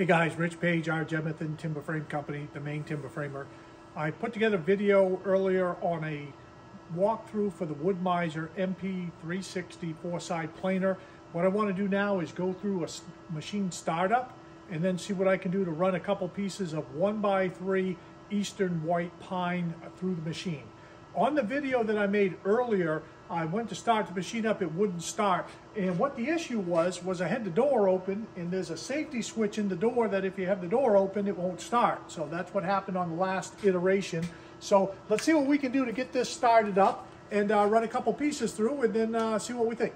Hey guys, Rich Page, our Jemithan Timber Frame Company, the Maine timber framer. I put together a video earlier on a walkthrough for the Wood-Mizer MP360 four-side planer. What I want to do now is go through a machine startup and then see what I can do to run a couple pieces of one by three Eastern White Pine through the machine. On the video that I made earlier, I went to start the machine up, it wouldn't start. And what the issue was, was I had the door open and there's a safety switch in the door that if you have the door open, it won't start. So that's what happened on the last iteration. So let's see what we can do to get this started up and uh, run a couple pieces through and then uh, see what we think.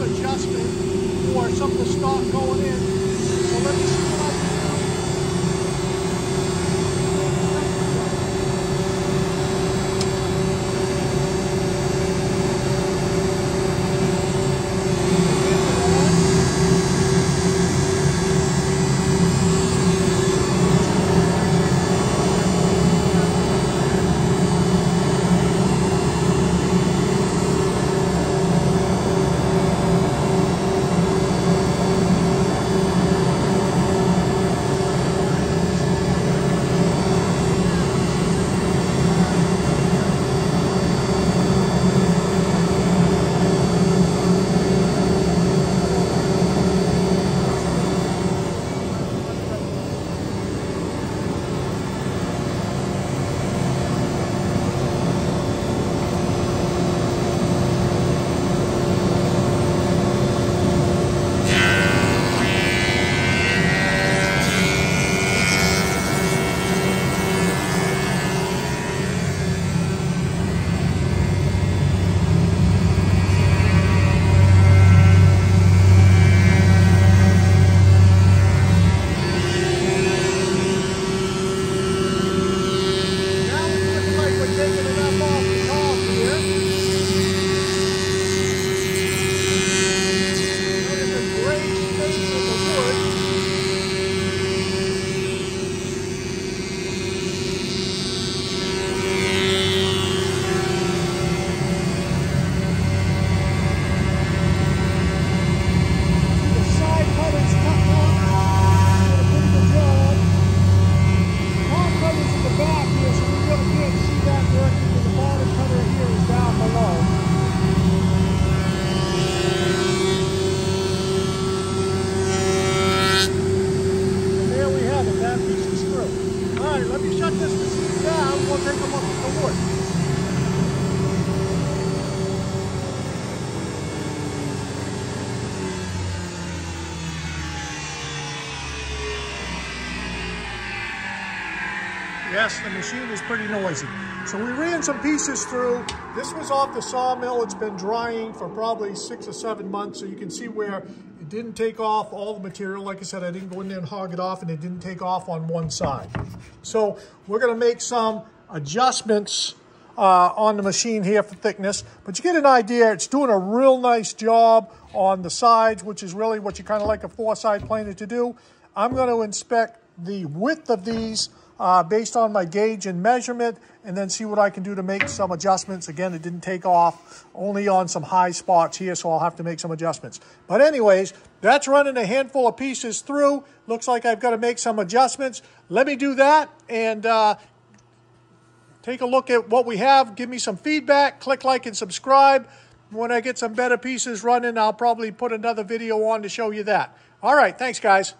Adjustment for some of the stock going Yes, the machine is pretty noisy. So we ran some pieces through. This was off the sawmill. It's been drying for probably six or seven months. So you can see where it didn't take off all the material. Like I said, I didn't go in there and hog it off and it didn't take off on one side. So we're gonna make some adjustments uh, on the machine here for thickness. But you get an idea, it's doing a real nice job on the sides, which is really what you kind of like a four-side planer to do. I'm gonna inspect the width of these uh, based on my gauge and measurement and then see what I can do to make some adjustments. Again, it didn't take off only on some high spots here, so I'll have to make some adjustments. But anyways, that's running a handful of pieces through. Looks like I've got to make some adjustments. Let me do that and uh, take a look at what we have. Give me some feedback. Click like and subscribe. When I get some better pieces running, I'll probably put another video on to show you that. All right, thanks guys.